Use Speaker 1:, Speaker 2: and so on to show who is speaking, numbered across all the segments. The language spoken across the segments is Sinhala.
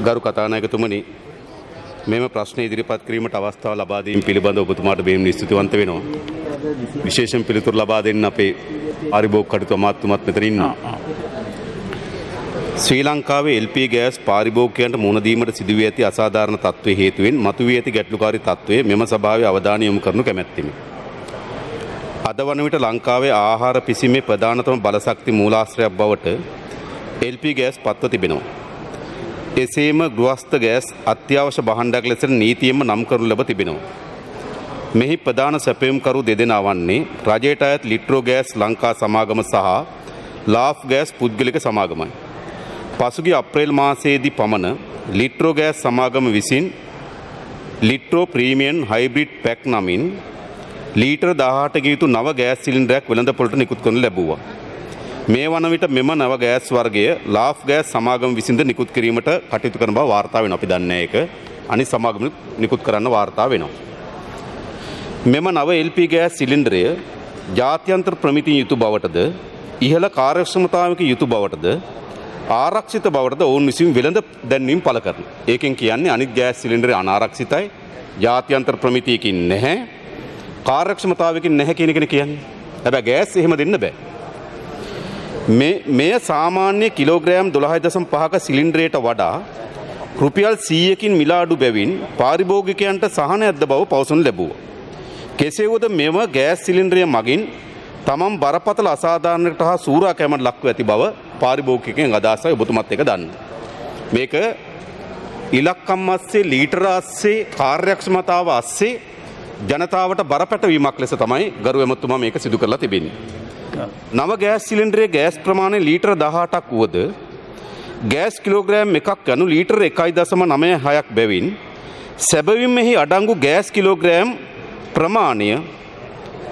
Speaker 1: ගරු කතානායකතුමනි මෙම ප්‍රශ්න ඉදිරිපත් කිරීමට අවස්ථාව ලබා දීම පිළිබඳ ඔබතුමාට බේම ස්තුතිවන්ත වෙනවා. විශේෂයෙන් පිළිතුරු ලබා දෙන්න අපේ පරිභෝග කටයුතු අමාත්‍යතුමත් මෙතන ඉන්නවා. ශ්‍රී ලංකාවේ LP ගෑස් පාරිභෝගිකයන්ට මුහුණ දීමට සිදුවී ඇති අසාධාරණ තත්ත්වයේ හේතුවෙන් මතුවී ඇති ගැටලුකාරී තත්ත්වය මෙම සභාවේ අවධානය යොමු කරනු කැමැත්තෙමි. අද වන විට ලංකාවේ ආහාර පිසීමේ ප්‍රධානතම බලශක්ති මූලාශ්‍රයක් බවට LP ගෑස් පත්ව තිබෙනවා. එසේම ගෘහස්ත ගෑස් අත්‍යවශ්‍ය බහණ්ඩක් ලෙස නීතියෙන්ම නම් කරනු ලැබ තිබෙනවා. මෙහි ප්‍රධාන සැපයුම්කරු දෙදෙනා වන්නේ රජයට අයත් ලිට්‍රෝ ගෑස් ලංකා සමාගම සහ ලාෆ් ගෑස් පුද්ගලික සමාගමයි. පසුගිය අප්‍රේල් මාසයේදී පමණ ලිට්‍රෝ ගෑස් සමාගම විසින් ලිට්‍රෝ ප්‍රීමියන් හයිබ්‍රිඩ් පැක් නමින් ලීටර් දාහට ගයුතු නව ගෑස් සිලින්ඩරයක් වෙළඳ පොළට නිකුත් කරනු ලැබුවා. මේ වන විට මෙම නව ගෑස් වර්ගය ලාෆ් ගෑස් සමාගම විසින්ද නිකුත් කිරීමට කටයුතු කරන බව වාර්තා වෙනවා. අපි දන්නේ ඒක. අනිත් සමාගම නිකුත් කරන්න වාර්තා වෙනවා. මෙම නව LP ගෑස් සිලින්ඩරය ජාත්‍යන්තර ප්‍රමිතිය යුතු බවටද ඉහළ කාර්යක්ෂමතාවක යුතු බවටද ආරක්ෂිත බවට ඔවුන් විසින් වෙළඳ දැන්වීම් පල කරන. ඒකෙන් කියන්නේ අනිත් ගෑස් සිලින්ඩරය අනාරක්ෂිතයි ජාත්‍යන්තර ප්‍රමිතියකින් නැහැ කාර්යක්ෂමතාවකින් නැහැ කියන කෙන කියන්නේ. හැබැයි ගෑස් එහෙම දෙන්න බෑ. මෙය සාමාන්‍ය කිලෝග්‍රෑම් දොළහයි දසම් පහක සිලින්ඩරයට වඩා රුපියල් සීයකින් මිලාඩු බැවින් පාරිභෝගිකයන්ට සහන ඇද්ද බව පවසුන් ලැබුව. කෙසේවුද මෙම ගෑස් සිලින්ඩරය මගින් තමම් බරපතල අසාධාරණයට හා සූරා කැමට ලක්ව ඇති බව පාරිභෝගිකෙන් අදහසයි ඔබතුමත් එක දන්න. මේක ඉලක්කම් අස්සේ ලීටර අස්සේ කාර්යක්ෂමතාව අස්සේ ජනතාවට බරපැටවීමක් ලෙස තමයි ගරු ඇමතුමා මේක සිදු කරලා තිබෙන්නේ. නව ගෑස් සිලින්ඩරේ ගෑස් ප්‍රමාණය ලීටර දහටක් වුවද ගෑස් කිලෝග්‍රෑම් එකක් යනු ලීටර් එකයි දසම නමය හයක් බැවින් සැබවින් මෙහි අඩංගු ගෑස් කිලෝග්‍රෑම් ප්‍රමාණය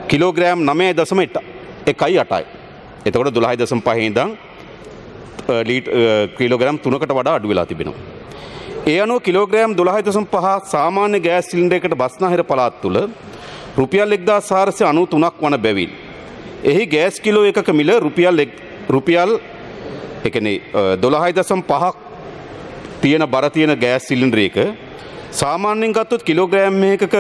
Speaker 1: කිලෝග්‍රෑම් නමය දසම එකයි අටයි. එතකොට දුළහයි දසම් පහහිදං ක්‍රීලෝග්‍රම් තුනකට වඩා අඩු වෙලා තිබෙනවා. ඒ අනුව කිලෝග්‍රෑම් දුළහයි දසම් පහ සාමාන්‍ය ගෑස් සිලින්ඩරයකට බස්නාහිර පළාත් තුළ රුපියල් එක්දා සාරසය අනු තුනක් වන බැවින්. එහි ගෑස් කිලෝ එකක මිල රුපියල් රුපියල් එකන දොළහයි දසම් පහක් තියෙන බර තියෙන ගෑස් සිලින්ඩරේක සාමාන්‍යෙන් ගත්තොත් කිලෝග්‍රෑම් එකක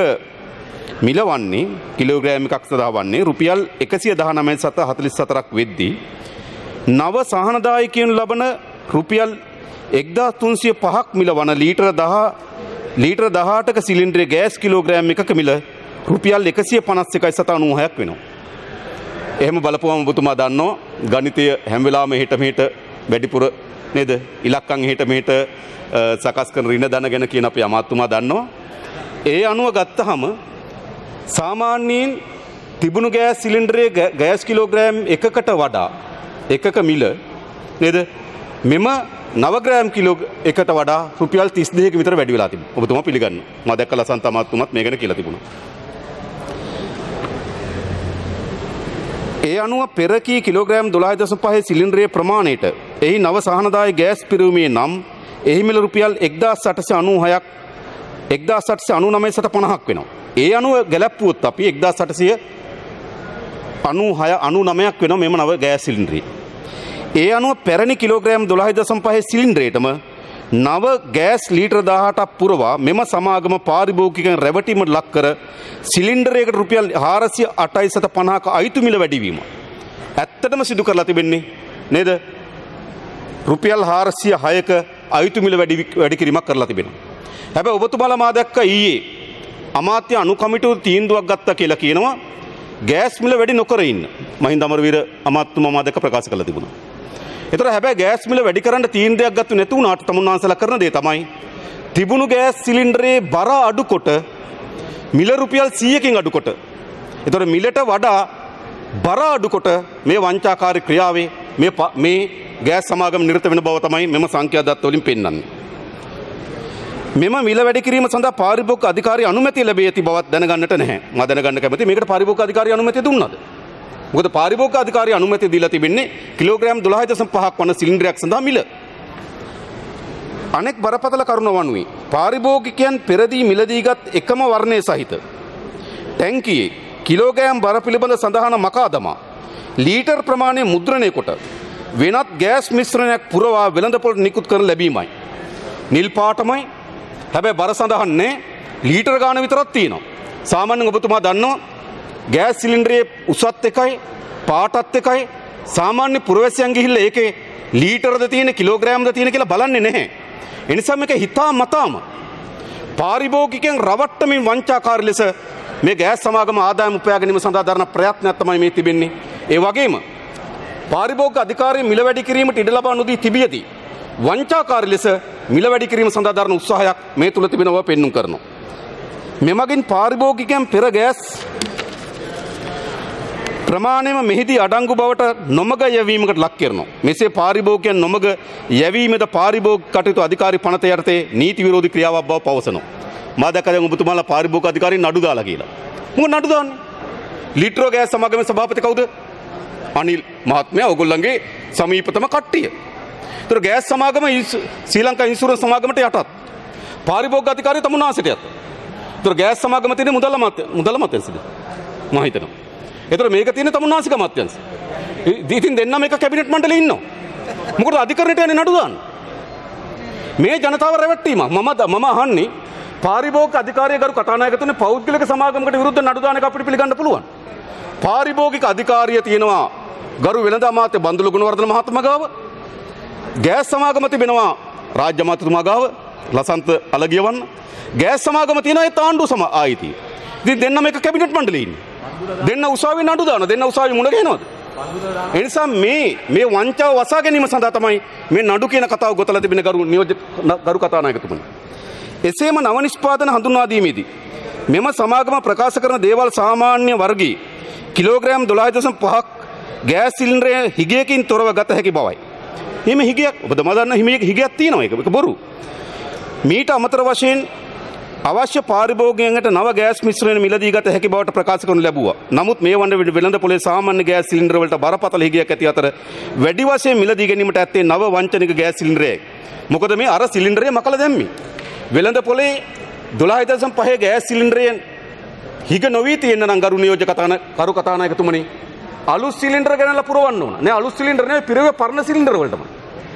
Speaker 1: මිල වන්නේ කිලෝග්‍රෑම් එකක් සදා වන්නේ රුපියල් එකසිය දහනමය සත හතලිස් සතරක් වෙද්දී. නව සහනදායකයන් ලබන රුපියල් එක්දා තුන්සිය පහක් මිල වන ලීටර දහ ලීටර දහටක සිලින්ඩ්‍රේ ගෑස් කිලෝග්‍රෑම් එකක මිල රුපියල් එකසිය පනස් එකයි සතා නූහයක් වෙනවා. එහෙම බලපුවම ඔබතුමා දන්නවා ගණිතය හැම්වෙලාම හිටමහිට වැඩිපුර නේද? ඉලක්කං හිට මෙහිට සකස් කන රින දන ගැන කියන අප අමාත්තුමා දන්නවා. ඒ අනුව ගත්තහම සාමාන්‍යයෙන් තිබුණු ගෑස් සිලින්ඩරේ ගෑස් කිලෝග්‍රෑම් එකකට වඩා එකක මිල නේද? මෙම නවග්‍රෑම් කිලෝ එකට වඩා රුපියල් තිස් දෙක විතර වැඩි වෙලා තිබ ඔබතුමා පිළිගන්න. මදැක්ක ලසන්ත අමාත්තුමත් මේ ගැන කියලා තිබුණා. ඒ අනුව පෙරකී කිලෝග්‍රෑම් දොලායි දස පහේ සිලින්ද්‍රයේ ප්‍රමාණයට එහි නව සහනදාය ගෑස් පිරුමේ නම් එහිමිල රුපියල් එක්දා සටස අනු හයක් එක්දා සටස අනු නමයි සට පණහක් වෙනවා. ඒ අනුව ගැලැප්පුුවත් අපි එක්දා සටසය අනු හය අනු නමයක් වෙන මෙම නව ගෑස් සිලින්ද්‍රී. ඒ අනුව පැරණි කිලෝග්‍රෑම් දොලාහි දසම් පහේ සිලින්ද්‍රේටම නව ගෑස් ලීටර් දාහටක් පුරවා මෙම සමාගම පාරිභෝගිකන් රැවටීමට ලක්කර සිලින්ඩරයකට රුපියල් හාරසිය අටයි සත පනාක අයිතුමිල වැඩිවීම. ඇත්තටම සිදු කරලා තිබෙන්නේ නේද රුපියල් හාරසිය හයක අයිතුමිල වැඩිකිරීමක් කරලා තිබෙන. හැබ ඔබතුමල මා දැක්ක ඊයේ අමාත්‍ය අනුකමිටු තීන්දුවක් ගත්ත කියලා කියනවා ගෑස්මිල වැඩි නොකරන්න මහින් දමරවීර අමත්තුම මාදක ප්‍රකාශ කළ තිබුණා. එතර හැබැ ගෑස්මිල වැඩි කරන්න තීන්දයක් ගත්තු නැතුවුණට තමුන්වන්සල කරන දේ තමයි. තිබුණු ගෑස් සිලින්ඩරේ බර අඩුකොට මිල රුපියල් සියකින් අඩුකොට. එතොට මිලට වඩා බර අඩුකොට මේ වංචාකාරි ක්‍රියාවේ මේ ගෑස් සමාගම නිර්ත වෙන බව තමයි මෙම සංඛ්‍යාදත් වලින් පෙන්න්න. මෙම මිල වැඩිකිරීම සඳ පාරිභෝග අධිකාරය අනුමැති ලැබේ ඇති බවත් දැනගන්නට නැහැ මදනගන්න කැමති මේකට පාරිභෝග අධිකාරය අනුමැති දුන්නද මොකද පාරිභෝග අධිකාරය අනුමැති දීලා තිබෙන්නේ කිලෝග්‍රෑම් 12.5ක් වන සිලින්ඩරයක් සඳහා මිල. අනෙක් බරපතල කරුණ වනුවේ පාරිභෝගිකයන් පෙරදී මිලදීගත් එකම වර්ණය සහිත ටැංකියේ කිලෝගෑම් බර පිළිබඳ සඳහන මකාදමා ලීටර් ප්‍රමාණය මුද්‍රණය කොට වෙනත් ගෑස් මිශ්‍රණයක් පුරවා වෙළඳපොට නිකුත් කර ලැබීමයි. නිල් පාටමයි. හැබැයි බර සඳහන්නේ ලීටර් ගාන විතරක් තියෙනවා. සාමාන්‍යයෙන් ඔබතුමා දන්නවා ගෑස් සිලින්ඩරයේ උසත් එකයි පාටත් එකයි සාමාන්‍ය පුරවැසියන් ගිහිල්ලා ඒකේ ලීටරද තියෙන කිලෝග්‍රෑම්ද තියෙන කියලා බලන්නේ නැහැ. ඒ නිසා මේක හිතා මතාම පාරිභෝගිකයන් රවට්ටමින් වංචාකාරී ලෙස මේ ගෑස් සමාගම ආදායම උපයා ගැනීම සඳහා දරන ප්‍රයත්නයක් තමයි මේ තිබෙන්නේ. ඒ වගේම පාරිභෝගික අධිකාරිය මිල වැඩි කිරීමට ඉඩ ලබා නොදී තිබියදී වංචාකාරී ලෙස මිල වැඩි කිරීම සඳහා දරන උත්සාහයක් මේ තුල තිබෙනවා පෙන්눔 කරනවා. මෙමගින් පාරිභෝගිකයන් පෙර ගෑස් ප්‍රමාණයම මෙහිදී අඩංගු බවට නොමග යැවීමකට ලක් කරනවා. මෙසේ පාරිභෝගිකයන් නොමග යැවීමද පාරිභෝගික කටයුතු අධිකාරී පනත යටතේ නීති විරෝධී ක්‍රියාවක් බව පවසනවා. මා දැක්ක දැන් ඔබතුමාලා පාරිභෝගික අධිකාරිය නඩු දාලා කියලා. මොකද නඩු දාන්නේ? ලිට්‍රෝ ගෑස් සමාගමේ සභාපති කවුද? අනිල් මහත්මයා ඔයගොල්ලන්ගේ සමීපතම කට්ටිය. ඒතර ගෑස් සමාගම ශ්‍රී ලංකා ඉන්ෂුරන්ස් සමාගමට යටත්. පාරිභෝගික අධිකාරිය තමුන්නාසට යටත්. ඒතර ගෑස් සමාගම තියෙන්නේ මුදල් අමාත්‍ය මුදල් අමාත්‍යංශද? මම හිතනවා. ඒතර මේක තියෙන්නේ තමුන්නාසික අමාත්‍යංශ. ඉතින් දෙන්නම එක කැබිනට් මණ්ඩලේ ඉන්නවා. මොකද අධිකරණයට යන්නේ නඩු දාන්න. මේ ජනතාව රැවට්ටීම මම මම අහන්නේ පාරිභෝගික අධිකාරිය ගරු කතානායකතුනේ පෞද්ගලික සමාගමකට විරුද්ධ නඩු දාන එක අපිට පිළිගන්න පුළුවන්. පාරිභෝගික අධිකාරිය තියෙනවා ගරු වෙළඳ අමාත්‍ය බන්දුල ගුණවර්ධන මහත්මයා ගාව. ගෑස් සමාගම තිබෙනවා රාජ්‍ය අමාත්‍යතුමා ගාව ලසන්ත අලගියවන්න. ගෑස් සමාගම තියෙනවා ඒ තාණ්ඩුව සම ආයිතිය. ඉතින් දෙන්නම එක කැබිනට් මණ්ඩලේ ඉන්නේ. දෙන්න උසාවි නඩු දාන දෙන්න උසාවි මුණ ගැහෙනවද? එනිසා මේ මේ වංචාව වසා ගැනීම සඳහා තමයි මේ නඩු කියන කතාව ගොතලා තිබෙන ගරු නියෝජ්‍ය ගරු කතානායකතුමනි. එසේම නව නිෂ්පාදන හඳුන්වා දීමේදී මෙම සමාගම ප්‍රකාශ කරන දේවල් සාමාන්‍ය වර්ගී කිලෝග්‍රෑම් 12.5ක් ගෑස් සිලින්ඩරය හිගයකින් තොරව ගත හැකි බවයි. හිම හිගයක් ඔබ දමදන්න හිම හිගයක් තියෙනවා එක බොරු. මීට අමතර වශයෙන් අවශ්‍ය පාරිභෝගයන්ට නව ගෑස් මිශ්‍රණ මිලදී ගත හැකි බවට ප්‍රකාශ කරනු ලැබුවා. නමුත් මේ වන විට වෙළඳ පොලේ සාමාන්‍ය ගෑස් සිලින්ඩර වලට බරපතල හිගයක් ඇති අතර වැඩි වශයෙන් මිලදී ගැනීමට ඇත්තේ නව වංචනික ගෑස් සිලින්ඩරයයි. මොකද මේ අර සිලින්ඩරය මකලා දැම්මේ. වෙළඳ පොලේ 12.5 ගෑස් සිලින්ඩරයෙන් හිග නොවී තියෙන නම් ගරු නියෝජ්‍ය කතාන කරු කතානායකතුමනි අලුත් සිලින්ඩර ගැනලා පුරවන්න ඕන. නෑ අලුත් සිලින්ඩර නෙවෙයි පිරවේ පරණ සිලින්ඩර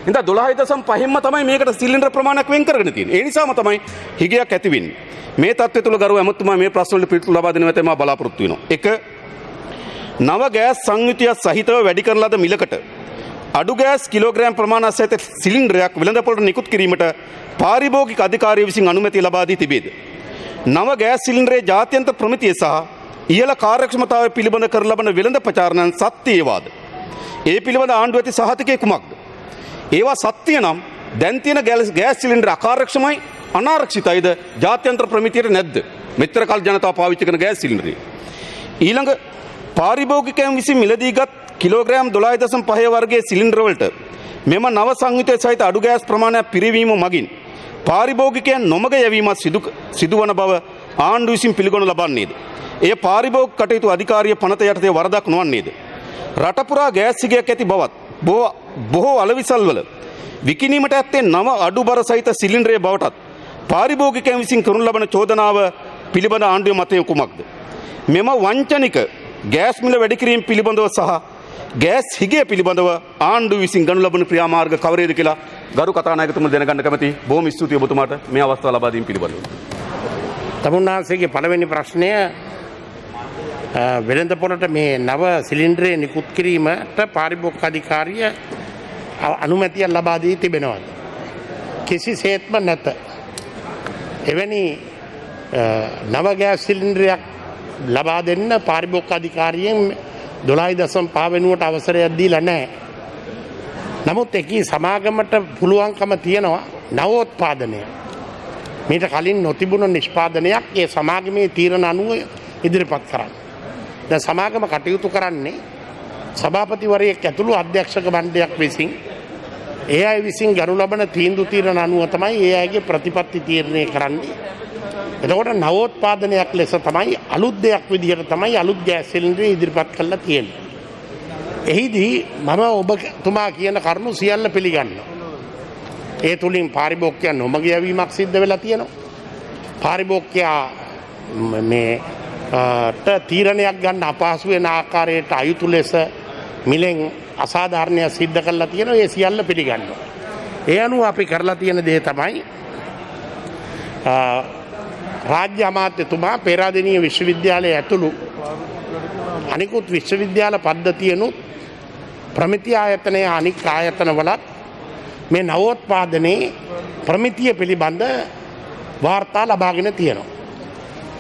Speaker 1: වලටම. ඉතින් 12.5ම තමයි මේකට සිලින්ඩර ප්‍රමාණයක් වෙන් කරගෙන තියෙන්නේ. ඒ නිසාම තමයි හිගයක් ඇති වෙන්නේ. මේ தත්ත්වය තුල ගරු ඇමතුමා මේ ප්‍රශ්න වලට පිළිතුරු ලබා දෙනවා තමයි බලාපොරොත්තු වෙනවා. එක නව ගෑස් සංයුතිය සහිතව වැඩි කරන ලද මිලකට අඩු ගෑස් කිලෝග්‍රෑම් ප්‍රමාණයක් සහිත සිලින්ඩරයක් වෙළඳපොළට නිකුත් කිරීමට පාරිභෝගික අධිකාරිය විසින් අනුමැතිය ලබා දී තිබේද. නව ගෑස් සිලින්ඩරයේ ජාත්‍යන්තර ප්‍රමිතිය සහ ඉහළ කාර්යක්ෂමතාවය පිළිබඳ කර ලබන වෙළඳ ප්‍රචාරණයන් සත්‍යයේවාද. ඒ පිළිබඳ ආණ්ඩුව ඇති සහතිකය කුමක්ද. ඒවා සත්‍යය නම් දැන්තියන ගැලස් ගෑස් සිලින්ඩර අකාරක්ෂමයි අනාරක්ෂිතයිද ජාත්‍යන්ත්‍ර ප්‍රමිතියට නැද්ද මෙත්‍ර කල් ජනතාව පාවිච්චි කරන ගෑස් සිලින්ඩරේ. ඊළඟ පාරිභෝගිකයන් විසින් මිලදීගත් කිලෝග්‍රෑම් 12.5 වර්ගයේ සිලින්ඩරවලට මෙම නව සංයුතය සහිත අඩු ගෑස් ප්‍රමාණයක් පිරිවීම මගින් පාරිභෝගිකයන් නොමග යැවීමත් සිදුවන බව ආණ්ඩු විසින් පිළිගොනු ලබන්නේද. එය පාරිභෝග කටයුතු අධිකාරිය පනත යටතේ වරදක් නොවන්නේද. රටපුරා ගෑස්සිගයක් ඇති බවත් බොහෝ අලවිසල්වල විකිනීමට ඇත්තේ නව අඩු බර සහිත සිලින්ඩරය බවටත් පාරිභෝගිකයන් විසින් කරනු ලබන චෝදනාව පිළිබඳ ආණ්ඩුව මතය කුමක්ද. මෙම වංචනික ගෑස් මිල වැඩිකිරීම පිළිබඳව සහ ගෑස් හිගේ පිළිබඳව ආණ්ඩු විසින් ගනු ලබන ක්‍රියාමාර්ග කවරේද කියලා ගරු කතානායකතුම දැනගන්න කැමති බොහොම ස්තුතියි ඔබතුමාට මේ අවස්ථාව ලබා දීම පිළිබඳව.
Speaker 2: තමුන්නාන්සේගේ පළවෙනි ප්‍රශ්නය වෙළඳ පොළට මේ නව සිලින්ඩරේ නිකුත් කිරීමට පාරිභෝගික අධිකාරිය අනුමැතියක් ලබා දී තිබෙනවද? කිසිසේත්ම නැත. එවැනි නව ගෑස් සිලින්ඩරයක් ලබා දෙන්න පාරිභෝගික අධිකාරියෙන් 12.5 වෙනුවට අවසරයක් දීලා නැහැ. නමුත් එකී සමාගමට පුළුවන්කම තියෙනවා නවෝත්පාදනය. මීට කලින් නොතිබුණ නිෂ්පාදනයක් ඒ සමාගමේ තීරණ අනුව ඉදිරිපත් කරන්න. ද සමාගම කටයුතු කරන්නේ සභාපතිවරයෙක් ඇතුළු අධ්‍යක්ෂක බණ්ඩයක් විසින් ඒ අයි විසින් ගනු ලබන තීන්දු තීරණ අනුව තමයි ඒ අයගේ ප්‍රතිපත්ති තීරණය කරන්නේ. එතකොට නවෝත්පාදනයක් ලෙස තමයි අලුත් දෙයක් විදිහට තමයි අලුත් ගෑස් සිලින්ඩරය ඉදිරිපත් කරලා තියෙන්නේ. එහිදී මම ඔබතුමා කියන කරුණු සියල්ල පිළිගන්නවා. ඒ තුළින් පාරිභෝග්‍යයන් නොමග යැවීමක් සිද්ධ වෙලා තියෙනවා. පාරිභෝග්‍යයා මේ තීරණයක් ගන්න අපහසු වෙන ආකාරයට අයුතු ලෙස මිලෙන් අසාධාරණයක් සිද්ධ කරලා තියෙනවා ඒ සියල්ල පිළිගන්නවා. ඒ අනුව අපි කරලා තියෙන දේ තමයි රාජ්‍ය අමාත්‍යතුමා පේරාදනීය විශ්වවිද්‍යාලය ඇතුළු අනිකුත් විශ්වවිද්‍යාල පද්ධතියනුත් ප්‍රමිති ආයතනය අනික් ආයතනවලත් මේ නවෝත්පාදනයේ ප්‍රමිතිය පිළිබඳ වාර්තා ලබාගෙන තියෙනවා.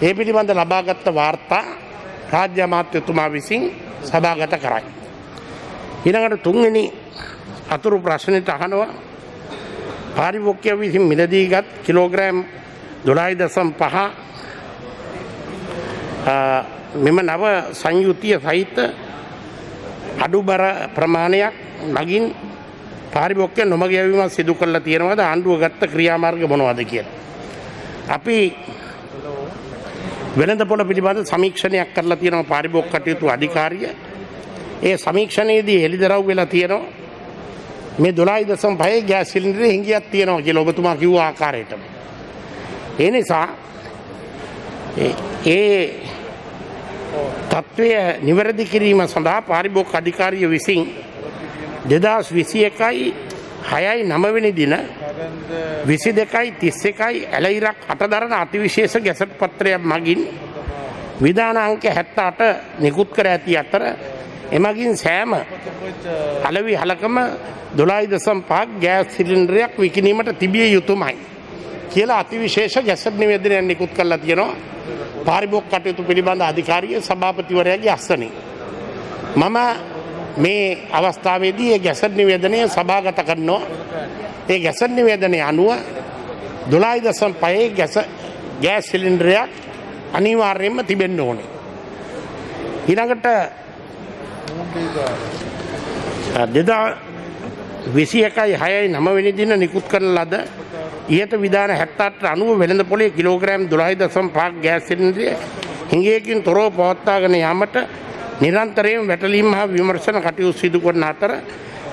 Speaker 2: ඒ පිළිබඳ ලබාගත්ත වාර්තා රාජ්‍ය අමාත්‍යතුමා විසින් සභාගත කරයි. ඊළඟට තුන්වෙනි අතුරු ප්‍රශ්නයට අහනවා පාරිභෝක්‍ය විසින් මිලදීගත් කිලෝග්‍රෑම් දොළයි දසම් පහ මෙම නව සංයුතිය සහිත අඩුබර ප්‍රමාණයක් නගින් පාරිභෝක්‍ය නොමගැවීම සිදු කරලා තියෙනවද ආණ්ඩුව ගත්ත ක්‍රියාමාර්ග මොනවද කියලා. අපි වෙළඳ පොළ පිළිබඳ සමීක්ෂණයක් කරලා තියෙනවා පාරිභෝග කටයුතු අධිකාරිය. ඒ සමීක්ෂණයේදී එළිදරව් වෙලා තියෙනවා මේ 12.5 ගෑස් සිලින්ඩරේ හිඟියක් තියෙනවා කියලා ඔබතුමා කිව්ව ආකාරයටම. ඒ නිසා ඒ තත්ත්වය නිවැරදි කිරීම සඳහා පාරිභෝග අධිකාරිය විසින් දෙදස් විසි එකයි හයයි නමවෙනි දින විසි දෙකයි තිස්ස එකයි ඇලයිරක් අටදරන අතිවිශේෂ ගැසට පත්‍රයක් මගින් විධානාංක හැත්ත අට නිකුත් කර ඇති අතර එමගින් සෑම අලවි හලකම දොලායි දසම් පහක් ගෑස් සිලින්ඩරයක් විකිනීමට තිබිය යුතුමයි. කියලා අතිවිශේෂ ගැසට නිවේදනයක් නිකුත් කරලා තියෙනවා පාරිභෝග කටයුතු පිළිබඳ අධිකාරිය සභාපතිවරයාගේ අස්සනේ. මම මේ අවස්ථාවේදී ඒ ගැසට නිවේදනය සභාගත කරනවා ඒ ගැසට නිවේදනය අනුව දොලායි දසම් පයේ ගැස ගෑස් සිලින්ඩරයක් අනිවාර්යෙන්ම තිබෙන්න ඕනේ. ඊළඟට දෙදා විසි එකයි හයයි නමවෙනි දින නිකුත් කරන ලද ඉහත විධාන හැත්තාට අනුව වෙළඳ පොලේ කිලෝග්‍රෑම් දුරයි දසම් පාක් ගෑසින්ද්‍රිය හිඟයකින් තොරව පවත්තාගෙන යාමට නිරන්තරයෙන් වැටලීම් හා විමර්ශන කටයුතු සිදු කරන අතර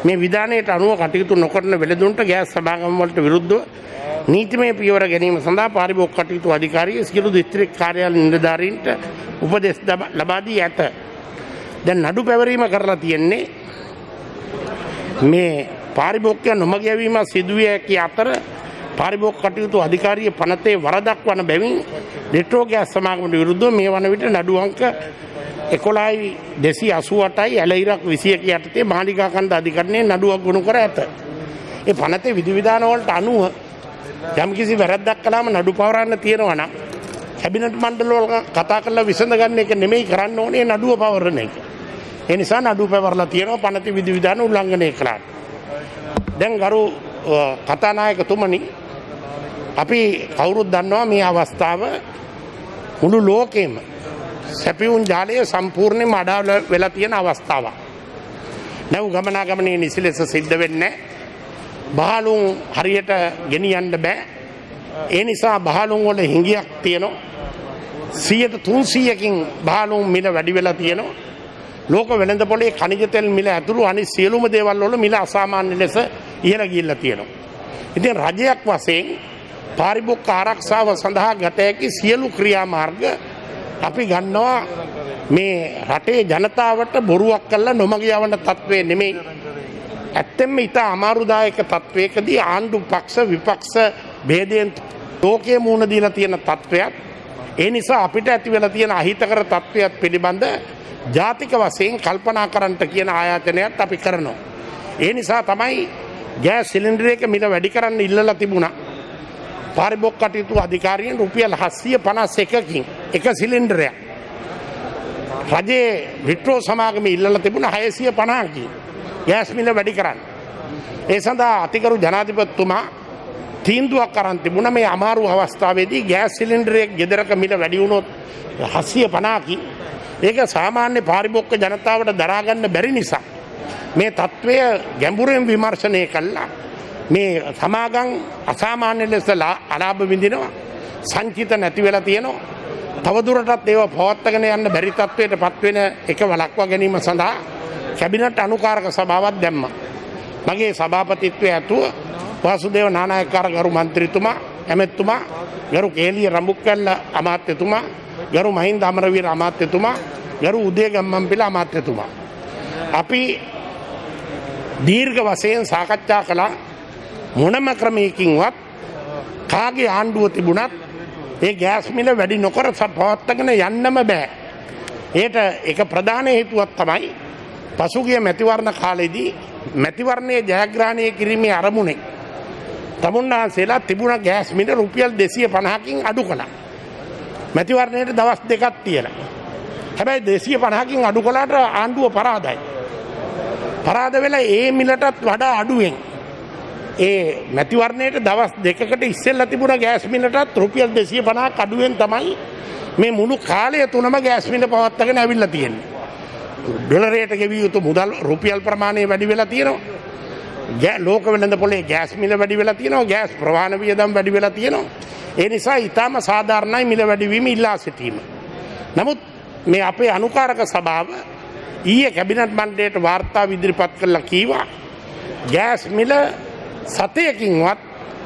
Speaker 2: මේ විධානයට අනුව කටයුතු නොකරන වෙළඳුන්ට ගෑස් සභාගම්වලට විරුද්ධව නීතිමය පියවර ගැනීම සඳහා පාරිභෝග කටයුතු අධිකාරිය සියලු දිස්ත්‍රික් කාර්යාල නිලධාරීන්ට උපදෙස් ලබා දී ඇත. දැන් නඩු පැවරීම කරලා තියෙන්නේ මේ පාරිභෝග්‍ය නොමගැවීම සිදුවිය හැකි අතර පාරිභෝග කටයුතු අධිකාරිය පනතේ වරදක් වන බැවින් ඩෙට්‍රෝ ගෑස් සමාගමට විරුද්ධව මේ වන විට නඩු අංක එකොළයි දෙසි අසුවටයි ඇලයිරක් විසියක යටතේ මාලිකාකන්ද අධිකරණය නඩුවක් ගුණු කර ඇත. ඒ පනතේ විධවිධානවලට අනුව යම්කිසි වැරද්දක් කලාම නඩු පවරන්න තියෙනවා නම් කැබිනට් මණ්ඩලවල කතා කරලා විසඳගන්න එක නෙමෙයි කරන්න ඕනේ නඩුව පවරන එක. ඒ නිසා නඩු පැවරලා තියෙනවා පනති විධවිධාන උල්ලංඝනය කළාට. දැන් ගරු කතානායකතුමනි අපි කවුරුත් දන්නවා මේ අවස්ථාව මුළු ලෝකෙම සැපිවුන් ජාලය සම්පූර්ණයෙන් අඩාවල වෙලා තියෙන අවස්ථාව. නැව් ගමනාගමනය නිසි ලෙස සිද්ධ වෙන්න බහලුන් හරියට ගෙනියන්න බෑ ඒ නිසා බහලුන් වල හිඟියක් තියෙනවා සියයට තුන්සීයකින් බහලුන් මිල වැඩි වෙලා තියෙනවා ලෝක වෙළඳ පොලේ කනිජතෙල් මිල ඇතුළු අනි සියලුම දේවල් වල මිල අසාමාන්‍ය ලෙස ඉහළ ගිල්ල තියෙනවා. ඉතින් රජයක් වසයෙන් පාරිභෝග ආරක්ෂාව සඳහා ගත හැකි සියලු ක්‍රියාමාර්ග අපි ගන්නවා මේ රටේ ජනතාවට බොරුවක් කල්ලා නොමග යවන තත්ත්වය නෙමෙයි. ඇත්තෙම ඉතා අමාරුදායක තත්ත්වයකදී ආණ්ඩු පක්ෂ විපක්ෂ බේදයෙන් ලෝකයේ මූුණ දීලා තියෙන තත්ත්වයක් ඒ නිසා අපිට ඇති වෙලා තියෙන අහිතකර තත්ත්වයක් පිළිබඳ ජාතික වසයෙන් කල්පනා කරන්නට කියන ආයාතනයක් අපි කරනවා. ඒ නිසා තමයි ගෑ සිලින්ඩරේක මිල වැඩි කරන්න ඉල්ලලා තිබුණා. පාරිභෝග කටයුතු අධිකාරියෙන් රුපියල් 751කින් එක සිලින්ඩරයක්. රජයේ ලිට්‍රෝ සමාගම ඉල්ලලා තිබුණා 650කින් ගෑස් මිල වැඩි කරන්න. ඒ සඳහා අතිකරු ජනාධිපතිතුමා තීන්දුවක් අරන් තිබුණා මේ අමාරු අවස්ථාවේදී ගෑස් සිලින්ඩරයක් ගෙදරක මිල වැඩි වුණොත් 750කින් ඒක සාමාන්‍ය පාරිභෝග ජනතාවට දරාගන්න බැරි නිසා මේ තත්ත්වය ගැඹුරෙන් විමර්ශනය කල්ලා මේ සමාගං අසාමාන්‍ය ලෙස අලාභ විඳිනවා සංචිත නැති වෙලා තියෙනවා තවදුරටත් ඒව පවත්තගෙන යන්න බැරි තත්වයට පත්වෙන එක වලක්වා ගැනීම සඳහා කැබිනට අනුකාරක සභාවත් දැම්ම. මගේ සභාපතිත්වය ඇතුව වාසුදේව නානායකාර ගරු මන්ත්‍රීතුමා ඇමැත්තුමා ගරු කේලිය රම්බුක්කල්ල අමාත්‍යතුමා ගරු මහින්ද අමරවීර අමාත්‍යතුමා ගරු උදේ ගම්මන්පිල අමාත්‍යතුමා. අපි දීර්ඝ වසයෙන් සාකච්ඡා කළා මොනම ක්‍රමයකින්වත් කාගේ ආණ්ඩුව තිබුණත් ඒ ගෑස් මිල වැඩි නොකර පවත්තගෙන යන්නම බෑ. ඒට එක ප්‍රධාන හේතුවත් තමයි පසුගිය මැතිවරණ කාලෙදී මැතිවරණය ජයග්‍රාණය කිරීමේ අරමුණේ. තමුන්නාන්සේලා තිබුණ ගෑස් මිට රුපියල් දෙසිය පණහකින් අඩු කළා. මැතිවරණයට දවස් දෙකත් තියලා. හැබැයි දෙසිය පණහකින් අඩු කලාට ආණ්ඩුව පරාදයි. පරාද වෙලා ඒ මිලටත් වඩා අඩුවෙන්. ඒ මැතිවරණයට දවස් දෙකට ඉස්සෙල්ල තිබුණ ගෑස්මිනටත් රුපියල් දෙසිය පනා අඩුවෙන් තමයි මේ මුළු කාලය තුනම ගෑස්මිට පවත්තගෙන ඇවිල්ල තියෙන්නේ. ඩොලරේට ගෙවිය යුතු මුදල් රුපියල් ප්‍රමාණය වැඩි වෙලා තියෙනවා. ගෑ ලෝක වෙළඳ පොලේ ගෑස් මිල වැඩි වෙලා තියෙනවා ගෑස් ප්‍රවාණ වියදම් වැඩි වෙලා තියෙනවා. ඒ නිසා ඉතාම සාධාරණයි මිල වැඩිවීම ඉල්ලා සිටීම. නමුත් මේ අපේ අනුකාරක සභාව ඊය කැබිනට් මණ්ඩයට වාර්තා විදිරිපත් කරලා කීවා. ගෑස් මිල සතයකින්වත්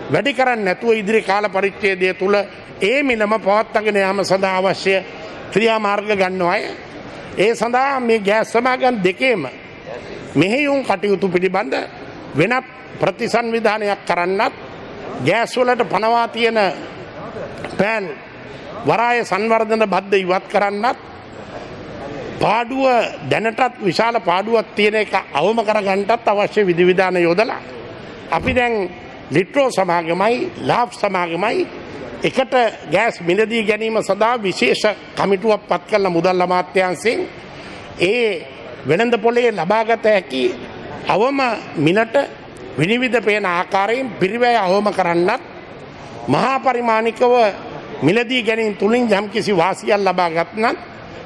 Speaker 2: වැඩි කරන්න නැතුව ඉදිරි කාල පරිච්චේදය තුළ ඒ මිලම පවත්තගෙන යාම සඳහා අවශ්‍ය ක්‍රියාමාර්ග ගන්න අය. ඒ සඳහා මේ ගෑස් සමාගන් දෙකේම මෙහෙයුම් කටයුතු පිළිබඳ වෙනත් ප්‍රතිසංවිධානයක් කරන්නත් ගෑස්වලට පනවා තියෙන පෑන් වරාය සංවර්ධන බද්ධ ඉවත් කරන්නත් පාඩුව දැනටත් විශාල පාඩුවත් තියෙන එක අවම කරගන්ටත් අවශ්‍ය විධවිධාන යොදලා. අපි දැන් ලිට්‍රෝ සමාගමයි ලාබ් සමාගමයි එකට ගෑස් මිලදී ගැනීම සඳහා විශේෂ කමිටුවක් පත් කරල මුදල් අමාත්‍යන්සෙන් ඒ වෙළඳ පොලේ ලබාගත හැකි අවම මිලට විනිවිධ පේන ආකාරයෙන් පිරිවැය අවම කරන්නත් මහා පරිමාණිකව මිලදී ගැනීම තුළින් යම් කිසි වාසියල් ලබා ගත්නත්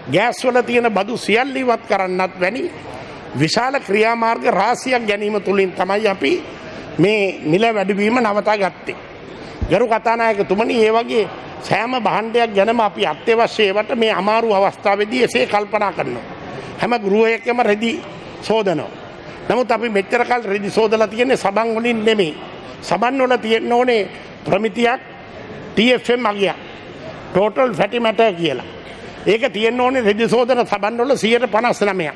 Speaker 2: ගෑස්වල තියෙන බදු සියල්ල ඉවත් කරන්නත් වැනි විශාල ක්‍රියාමාර්ග රාසියක් ගැනීම තුළින් තමයි අපි මේ මිල වැඩවීම නවතා ගත්තේ. ගරු කතානායක තුමනි ඒ වගේ සෑම බහන්ඩයක් ගැනම අපි අත්‍යවශ්‍යයට මේ අමාරු අවස්ථාවදී එසේ කල්පනා කරනවා. හැම ගෘහයකම රෙදි සෝදනවා. නමුත් අපි මෙච්චරකල් රෙදි සෝදල තියෙන්නේ සබන් වලින් නෙමේ. සබන් වල තියෙන්න ඕනේ ප්‍රමිතියක් TFM අගයක් ටෝටල් ෆැටි මැට කියලා. ඒක තියෙන්න ඕනේ රෙදි සෝදන සබන්වල සියයට පනස් නමයක්.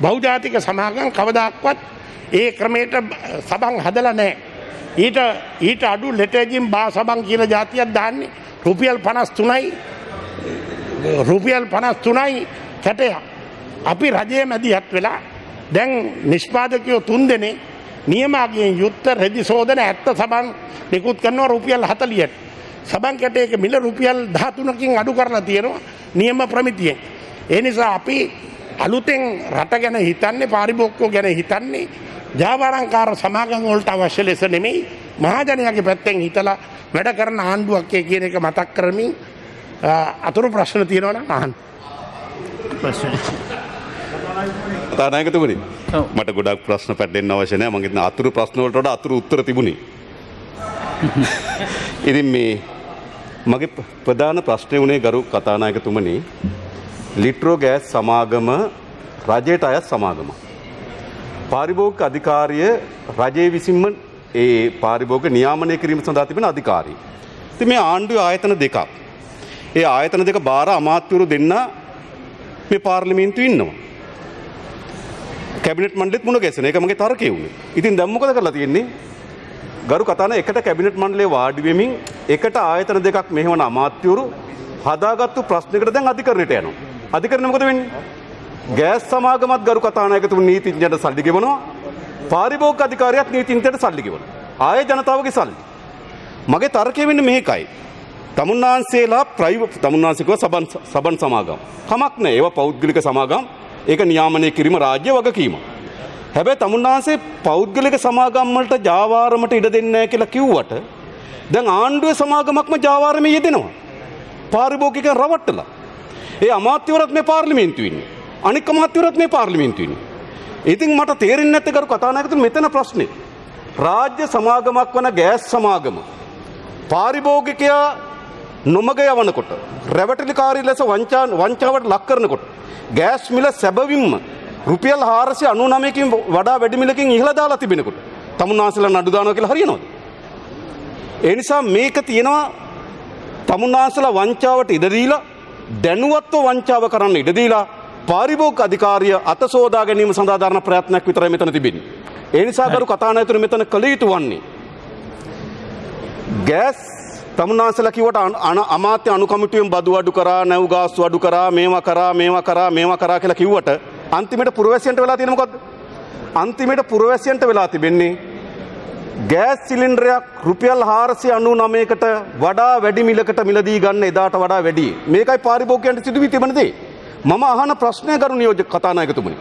Speaker 2: බෞජාතික සමාගම් කවදක්වත් ඒ ක්‍රමයට සබන් හදල නෑ. ඊට ඊට අඩු ලෙටජිම් බා සබන් කියල ජාතියක් දාන්නේ රුපියල් පනස් තුනයි රුපියල් පනස් තුනයි කැටයක්. අපි රජය මැදිහත් වෙලා දැන් නිෂ්පාදකයෝ තුන් දෙනේ නියමගේ යුත්ත රෙදි සෝදන ඇත්ත සබන් නිකුත් කරනවා රුපියල් හතලියට. සබන් කැටයක මිල රුපියල් ධාතුනකින් අඩු කරලා තියෙනවා නියම ප්‍රමිතියෙන්. ඒ නිසා අපි අලුතෙන් රට ගැන හිතන්නේ පාරිභෝක්කෝ ගැන හිතන්නේ ජාවාරංකාර සමාගම් වලට අවශ්‍ය ලෙස නෙමෙයි මහජනයාගේ පැත්තෙන් හිතලා වැඩ කරන ආණ්ඩුවක් කියන එක මතක් කරමින් අතුරු ප්‍රශ්න තියෙනවන අහන්
Speaker 1: තානායකතුමනි මට ගොඩක් ප්‍රශ්න පැටෙන් අවශනය මගේ අතුරු ප්‍රශ්නවලට අතුරු උත්තර තිබුණේ. ඉතින් මේ මගේ ප්‍රධාන ප්‍රශ්නය වුණේ ගරු කතානායකතුමනි ලිට්‍රෝ ගෑස් සමාගම රජයට අයත් සමාගම. පාරිභෝග අධිකාරිය රජයේ විසින්ම ඒ පාරිභෝග නියාමනය කිරීම සඳහා තිබෙන අධිකාරී. ති මේ ආණ්ඩුව ආයතන දෙකක්. ඒ ආයතන දෙක බාර අමාත්‍යවරු දෙන්න මේ පාර්ලිමින්තු ඉන්නවා. කැබිනට මන්ඩෙත් මුණ ගැසන එක මගේ තර්කය වුණ ඉතින් දැම්මකද කරලා තියෙන්නේ ගරු කතාන එකට කැබිනට මන්ඩලේ වාඩිවෙමින් එකට ආයතන දෙකක් මෙහවන අමාත්‍යවරු හදාගත්තු ප්‍රශ්නකට දැන් අධිකරණයට යනවා. අධිකරණමකද වෙන්නේ? ගෑස් සමාගමත් ගරු කතානායකතුමු නීතිඥයට සල්ලි ගෙවනවා. පාරිභෝගික අධිකාරියත් නීතිඥයට සල්ලි ගෙවනවා. ආයේ ජනතාවගේ සල්ලි. මගේ තර්කය වෙන්නේ මේකයි. තමුන්නාන්සේලා ප්‍රයිව තමුන්නාන්සිකව සබන් සබන් සමාගම්. කමක් නෑ ඒවා පෞද්ගලික සමාගම් ඒක නියාමනය කිරීම රාජ්‍ය වගකීම. හැබැයි තමුන්නාන්සේ පෞද්ගලික සමාගම්වලට ජාවාරමට ඉඩ දෙන්නෑ කියලා කිව්වට දැන් ආණ්ඩුව සමාගමක්ම ජාවාරමය යෙදෙනවා. පාරිභෝගික රවට්ටලා. ඒ අමාත්‍යවරත් මේ පාර්ලිමේන්තුවන්නේ. අනික් අමාත්‍යවරත් මේ පාර්ලිමේන්තුවන්නේ. ඉතින් මට තේරෙන්නේ නැත්තේ කරු කතානායකතුමනි මෙතන ප්‍රශ්නේ. රාජ්‍ය සමාගමක් වන ගෑස් සමාගම පාරිභෝගිකයා නොමග යවනකොට රැවටලිකාරී ලෙස වංචාන් වංචාවට ලක් කරනකොට ගෑස් මිල සැබවින්ම රුපියල් 499කින් වඩා වැඩි මිලකින් ඉහළ දාලා තිබෙනකොට තමුන්නාන්සලා නඩු දානවා කියලා හරියනවද? ඒ නිසා මේක තියෙනවා තමුන්නාන්සලා වංචාවට ඉඩ දීලා දැනුවත්ව වංචාව කරන්න ඉඩ දීලා පාරිභෝගික අධිකාරිය අතසෝදා ගැනීම සඳහා දරන ප්‍රයත්නයක් විතරයි මෙතන තිබෙන්නේ. ඒ නිසා කරු කතානායකතුරු මෙතන කළ යුතු වන්නේ ගෑස් තමුන්නාසල කිවට අන අමාත්‍ය අනුකමිටුවෙන් බදු අඩු කරා නැව් ගාස්තු අඩු කරා මේවා කරා මේවා කරා මේවා කරා කියලා කිව්වට අන්තිමට පුරවැසියන්ට වෙලා තියෙන මොකද්ද? අන්තිමට පුරවැසියන්ට වෙලා තිබෙන්නේ ගෑස් සිලින්ඩරයක් රුපියල් 499කට වඩා වැඩි මිලකට මිලදී ගන්න එදාට වඩා වැඩි. මේකයි පාරිභෝගිකයන්ට සිදු වී තිබෙන දේ. මම අහන ප්‍රශ්නය කරු නියෝජක කතානායකතුමනි.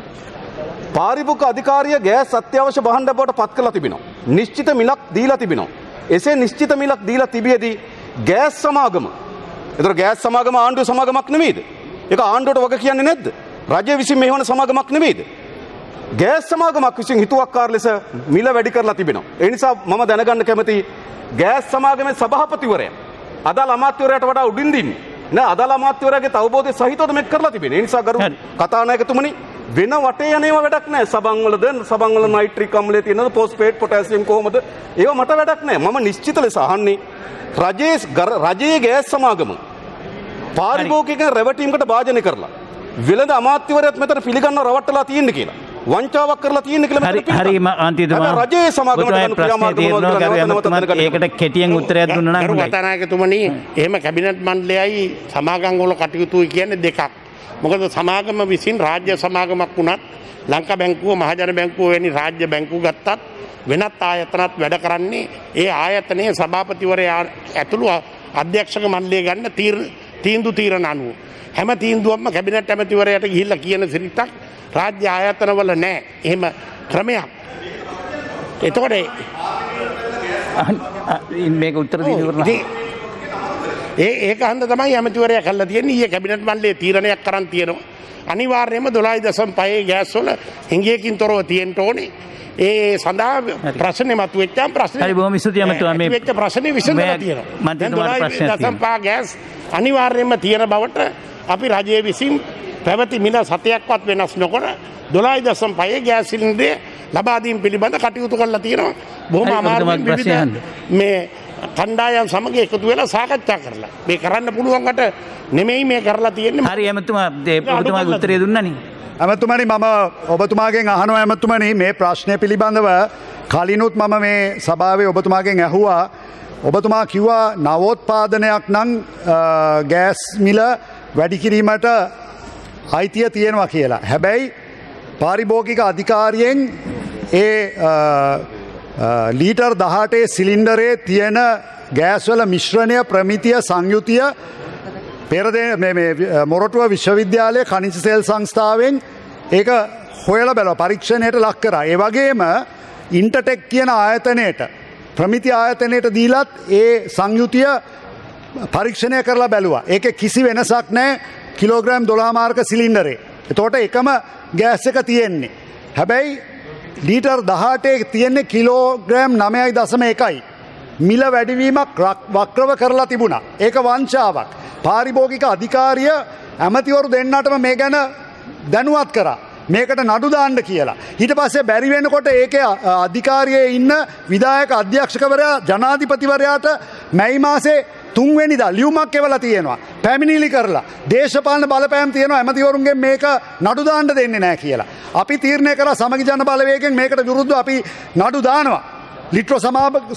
Speaker 1: පාරිභෝග අධිකාරිය ගෑස් අත්‍යවශ්‍ය භාණ්ඩ බවට පත් කරලා තිබෙනවා. නිශ්චිත මිලක් දීලා තිබෙනවා. එසේ නිශ්චිත මිලක් දීලා තිබියදී ගෑස් සමාගම. එතකොට ගෑස් සමාගම ආණ්ඩුව සමාගමක් නෙමෙයිද? ඒක ආණ්ඩුවට වග කියන්නේ නැද්ද? රජය විසින් මෙහෙවන සමාගමක් නෙමෙයිද? ගෑස් සමාගමක් විසින් හිතුවක්කාර ලෙස මිල වැඩි කරලා තිබෙනවා. ඒ නිසා මම දැනගන්න කැමති ගෑස් සමාගමේ සභාපතිවරයා අදාළ අමාත්‍යවරයාට වඩා උඩින් දින්නේ. නෑ අදාළ අමාත්‍යවරයාගේ අවබෝධය සහිතවද මේක කරලා තිබෙන්නේ. ඒ නිසා ගරු. කතානායකතුමනි වෙන වටේ යනේවා වැඩක් නෑ. සබන්වලද සබන්වල නයිට්‍රික් අම්ලයේ තියෙනද ෆොස්ෆේට් පොටෑසියම් කොහොමද? ඒවා මට වැඩක් නෑ. මම නිශ්චිත ලෙස අහන්නේ රජයේ රජයේ ගෑස් සමාගම පාරිභෝගික රැවටීමකට භාජනය කරලා වෙළඳ අමාත්‍යවරයත් මෙතන පිළිගන්න රවට්ටලා තියෙන්න කියලා. වංචාවක් කරලා තියෙන කියලා
Speaker 3: හරි. හරිම අන්තිතුමා
Speaker 1: රජයේ සමාගමට ගන්න.
Speaker 3: ඒකට කෙටියෙන් උත්තරයක් දුන්නා නම්.
Speaker 2: කතානායකතුමනි එහෙම කැබිනට් මණ්ඩලයයි සමාගම් වල කටයුතුයි කියන්නේ දෙකක්. මොකද සමාගම විසින් රාජ්‍ය සමාගමක් වුණත් ලංකා බැංකුව මහජන බැංකුව වැනි රාජ්‍ය බැංකු ගත්තත් වෙනත් ආයතනත් වැඩ කරන්නේ ඒ ආයතනයේ සභාපතිවරයා ඇතුළු අධ්‍යක්ෂක මණ්ඩලය ගන්න තීර තීන්දු තීරණ අනුව. හැම තීන්දුවක්ම කැබිනට් ඇමතිවරයට ගිහිල්ලා කියන සිරිතක් රාජ්‍ය ආයතනවල නෑ. එහෙම ක්‍රමයක්. එතකොට
Speaker 3: මේක උත්තර
Speaker 2: ඒ ඒක හන්ද තමයි ඇමතිවරය කල්ලා තියෙන ඒ කැබිනට් මන්ලේ තීරණයක් කරන් තියෙනවා. අනිවාර්යයෙන්ම දොලායි දසම් පයේ ගෑස්වල හිංගියකින් තොරව තියෙන්ට ඕනේ. ඒ සඳහා ප්‍රශ්න මතු වෙච්චාම් ප්‍රශ්න
Speaker 3: හරි, බොහොම ස්තුතියි ඇමතුමා. මේ-
Speaker 2: වෙච්ච ප්‍රශ්නේ විසඳලා තියෙනවා. දැන්
Speaker 3: ප්‍රශ්නයක්
Speaker 2: 12.5 පා ගෑස් අනිවාර්යයෙන්ම තියෙන බවට අපි රජය විසින් පැවති මිල සතයක්වත් වෙනස් නොකර දොලායි දසම් පයේ ගෑස් සිලින්ඩරය ලබාදීම් පිළිබඳ කටයුතු කරලා තියෙනවා. බොහොම අමාරුවෙන්. විවිධ මේ කණ්ඩායම් සමග එකතු වෙලා සාකච්ඡා කරලා මේ කරන්න පුළුවන්කට නෙමෙයි මේ කරලා තියෙන්නේ
Speaker 3: හරි ඇමතුමා ඒ ඔබතුමාගේ උත්තරය දුන්නනේ.
Speaker 4: ඇමතුමනි මම ඔබතුමාගෙන් අහනව ඇමතුමනි මේ ප්‍රශ්නය පිළිබඳව කලිනුත් මම මේ සභාවේ ඔබතුමාගෙන් ඇහුවා ඔබතුමා කිව්වා නවෝත්පාදනයක් නං ගෑස් මිල වැඩිකිරීමට අයිතිය තියෙනවා කියලා. හැබැයි පාරිභෝගික අධිකාරියෙන් ඒ අ, අ, ලීටර් දහටේ සිලින්ඩරේ තියෙන ගෑස්වල මිශ්‍රණය ප්‍රමිතිය සංයුතිය පෙරදේ මේ- මේ මොරටුව විශ්වවිද්‍යාලය කනිසි සෙල් සංස්ථාවෙන් ඒක හොයල බැල පරීක්ෂණයට ලක් කරා. ඒ වගේම ඉන්ටටෙක් කියන ආයතනයට ප්‍රමිති ආයතනයට දීලත් ඒ සංයුතිය පරීක්ෂණය කරලා බැලවා. ඒක කිසි වෙනසක් නෑ කිලෝග්‍රම් දොලාමාර්ක සිලින්ඩරේ. එතෝට එකම ගෑස් එක තියෙන්නේ. හැබැයි ලීටර් දහටේ තියෙන්නේ කිලෝග්‍රෑම් නමයයි දසම එකයි. මිල වැඩිවීමක් රක්- වක්‍රව කරලා තිබුණා. ඒක වංචාවක්. පාරිභෝගික අධිකාරිය ඇමතිවරු දෙන්නටම මේ ගැන දැනුවත් කරා. මේකට නඩුදාණ්ඩ කියලා. හිට පස්සේ බැරිවෙනකොට ඒක අධිකාරයේ ඉන්න විදායක අධ්‍යක්ෂකවරයා ජනාධිපතිවරයාට මැයි මාසේ තුන්වෙනිද ලියුමක් එවල තියෙනවා. පැමිණිලි කරලා. දේශපාලන බලපෑම් තියෙනවා ඇමතිවරුන්ගේ මේක නඩුදාණ්ඩ දෙන්නේ නෑ කියලා. අපි තීරණය කර සමගි ජන බලවේගෙන් මේකට විරුද්ධ අපි නඩු දානවා. ලිට්‍රෝ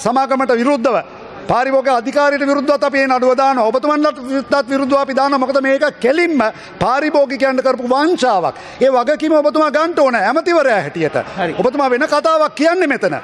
Speaker 4: සමාගමට විරුද්ධව. පාරිභෝග අධිකාරයට විරුද්ධත් අපේ නඩුවදාන ඔබතුමන්ලට විත්තත් විරුද්ධ අපි දාන මොකද මේක කෙලින්ම පාරිභෝගිකයන්ට කරපු වංශාවක් ඒ වගකිම ඔබතුමා ගන්ට ඕන ඇමතිවරයා හැටියට. ඔබතුමා වෙන කතාවක් කියන්නේ මෙතන